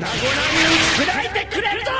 砕いてくれるぞ！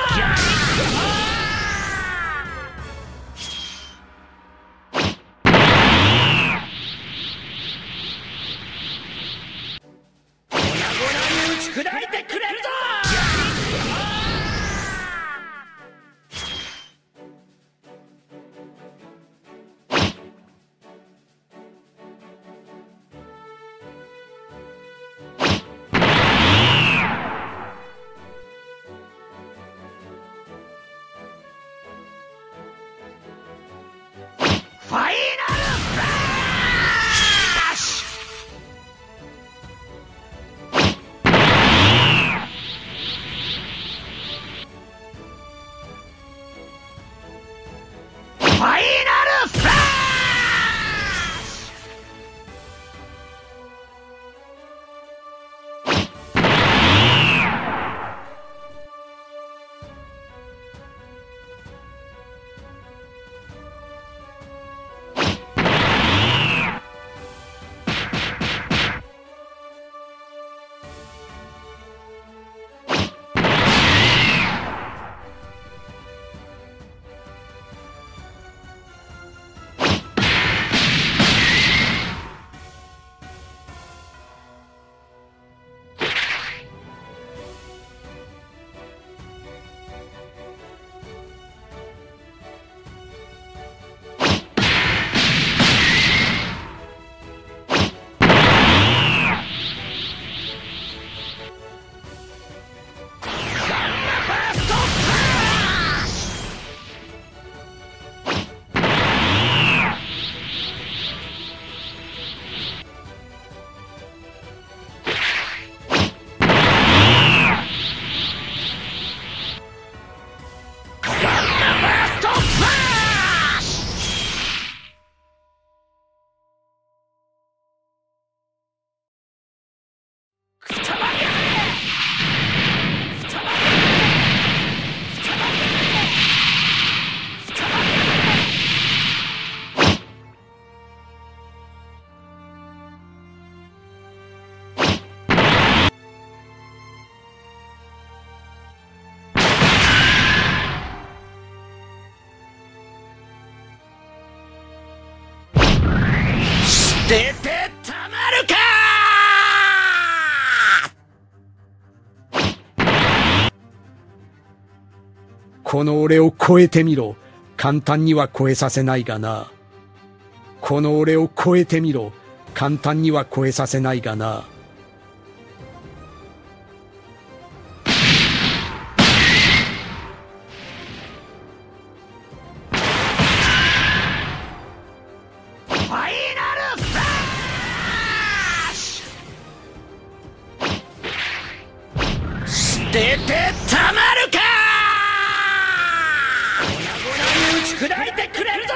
出てたまるかこの俺を超えてみろ。簡単には超えさせないがな。この俺を超えてみろ。簡単には超えさせないがな。ュ捨ててたまるか砕いてくれるぞ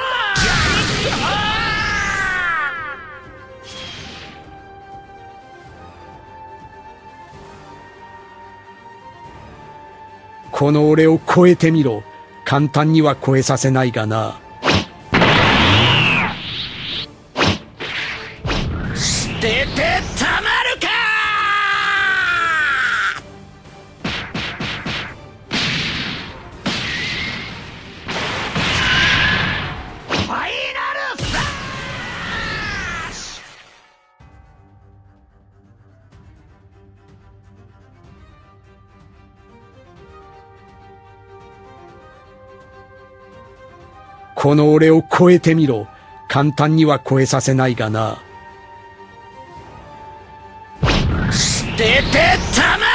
この俺を超えてみろ。簡単には超えさせないがな。捨ててこの俺を超えてみろ。簡単には超えさせないがな。捨ててたま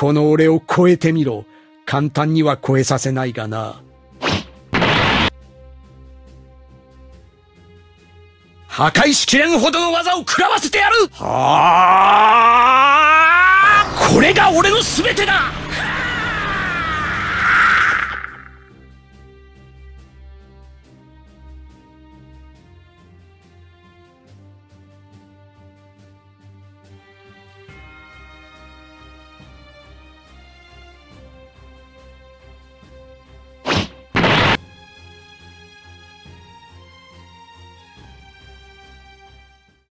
この俺を超えてみろ。簡単には超えさせないがな。破壊しきれんほどの技を食らわせてやるはあこれが俺の全てだ